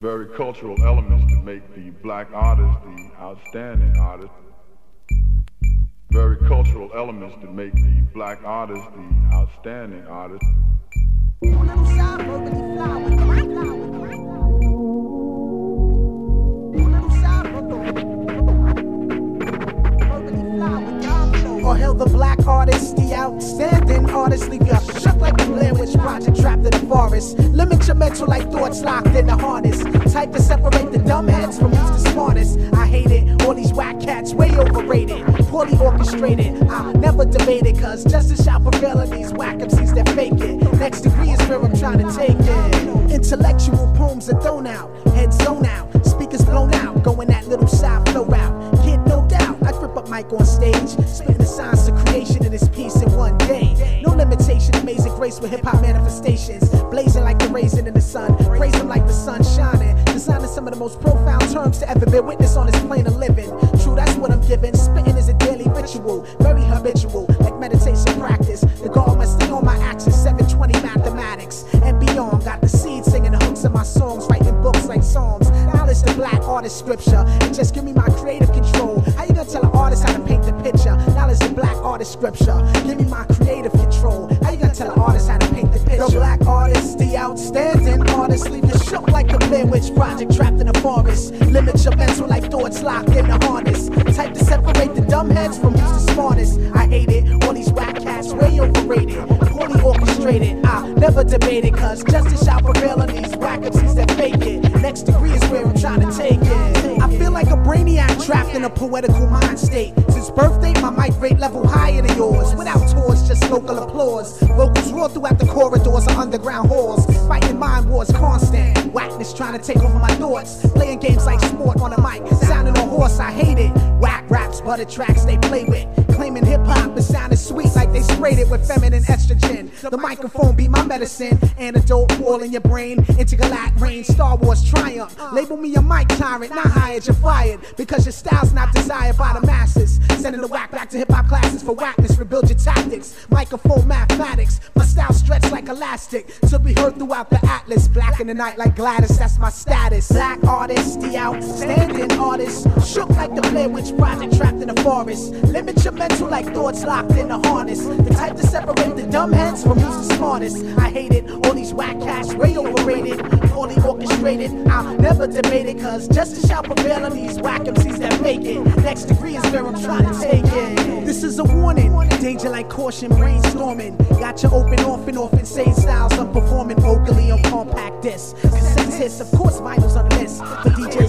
very cultural elements that make the black artist the outstanding artist. Very cultural elements that make the black artist the outstanding artist. Or hail the black artist, the outstanding artist. Leave you shook like a Witch Project trapped in the forest. Limit your mental like thoughts locked in the harness. Type to separate the dumb heads from who's the smartest. I hate it, all these whack cats way overrated. Poorly orchestrated, I never debated. Cause justice shall prevail in these whack MCs that fake it. Next degree is where I'm trying to take it. Intellectual poems are thrown out, heads zone out, speakers blown out, going that little side flow route. Kid, no doubt, I grip up mic on stage, spitting grace with hip hop manifestations, blazing like the raisin in the sun, praising like the sun shining, designing some of the most profound terms to ever bear witness on this plane of living. True, that's what I'm giving. Spitting is a daily ritual, very habitual, like meditation practice. The God must stay on my axis, 720 mathematics and beyond. Got the seed singing the hooks of my songs, writing books like Psalms. Knowledge the black artist scripture, and just give me my creative control. How you gonna tell an artist how to paint the picture? Knowledge the black artist scripture, give me my creative outstanding artist, leave you shook like the Blair Witch Project trapped in a forest. Limit your mental like thoughts locked in a harness. Type to separate the dumb heads from who's the smartest. I hate it, all these whack cats way overrated. Poorly orchestrated, I never debated, cause justice shall prevail on these whack MCs that fake it. Next degree is where I'm trying to take it. Trapped in a poetical mind state. Since birthday, my mic rate level higher than yours. Without tours, just local applause. Vocals roar throughout the corridors of underground halls. Fighting mind wars constant. Whackness trying to take over my thoughts. Playing games like sport on a mic. Sounding a horse, I hate it. Whack raps, butter tracks they play with. Claiming hip hop is sounding sweet like they sprayed it with feminine estrogen. The microphone be my medicine. Antidote all in your brain. Intergalactic reign, Star Wars triumph. Label me a mic tyrant, not hired, you're fired. Because your style's not desired by the masses. Sending the whack back to hip hop classes for whackness. Rebuild your tactics. Microphone mathematics. My style stretched like elastic to be heard throughout the atlas. Black in the night like Gladys, that's my status. Black artist, the outstanding artist. Shook like the Blair Witch Project trapped in the forest. Limit your mental like thoughts locked in a harness. The type to separate the dumb heads from who's the smartest. I hate it, all these whack cats way overrated. Poorly orchestrated, I'll never debate it. Cause justice shall prevail on these whack MCs that make it. Next degree is where I'm trying to take it. This is a warning, danger like caution, brainstorming. Got you open off and off insane styles. I'm performing vocally on compact disc. Cassette hits, of course, vinyls on the list. For DJs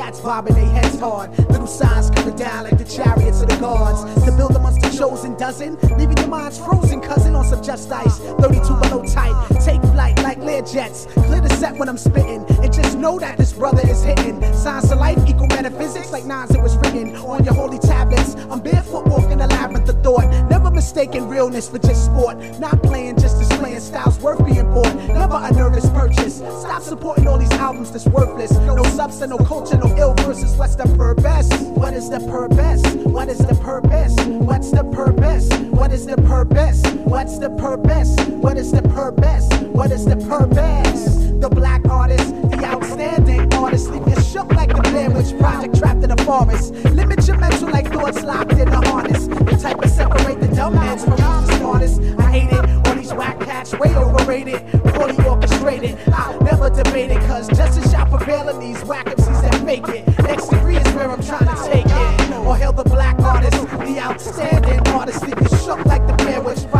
cats bobbing their heads hard. Lil' Sci's coming down like the chariots of the gods. To build amongst the chosen dozen, leaving your minds frozen, cousin on some just ice. 32 below oh tight, take flight like Lear jets. Clear the set when I'm spitting, and just know that this brother is hitting. Scienz of Life equal metaphysics, like nines it was written on your holy tablets. I'm barefoot walking a labyrinth of thought, never mistaking realness for just sport. Not playing, just displaying styles worth being bought. Never a nervous purchase. Stop supporting all these albums that's worthless. No substance, no culture, no ill verses. what's the purpose? What is the purpose? What is the purpose? What's the purpose? What is the purpose? What's the purpose? What is the purpose? What is the purpose? The black artist, the outstanding artist, leave you shook like the Blair Witch Project trapped in a forest. Limit your mental like thoughts locked in a harness. The type of separate the dumb heads from the smartest. I hate it. All these whack cats way overrated, poorly orchestrated. I'll never debate it, cause justice shall prevail in these whack MCs that fake it. Next degree is where I'm trying to take it. Or hail the black artist, the outstanding artist, leave you shook like the Blair Witch Project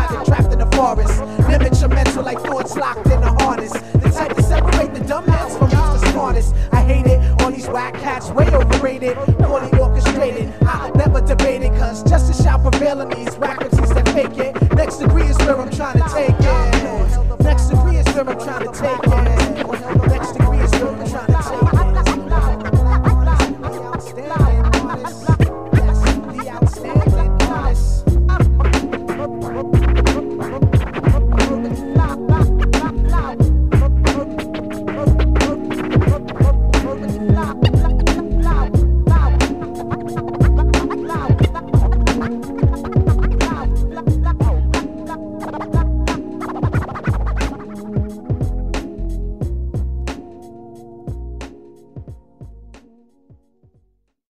whack cats way overrated, poorly orchestrated. I'll never debate it, cause justice shall prevail in these whack MCs that fake it. Next degree is where I'm trying to take it. Next degree is where I'm trying to take it.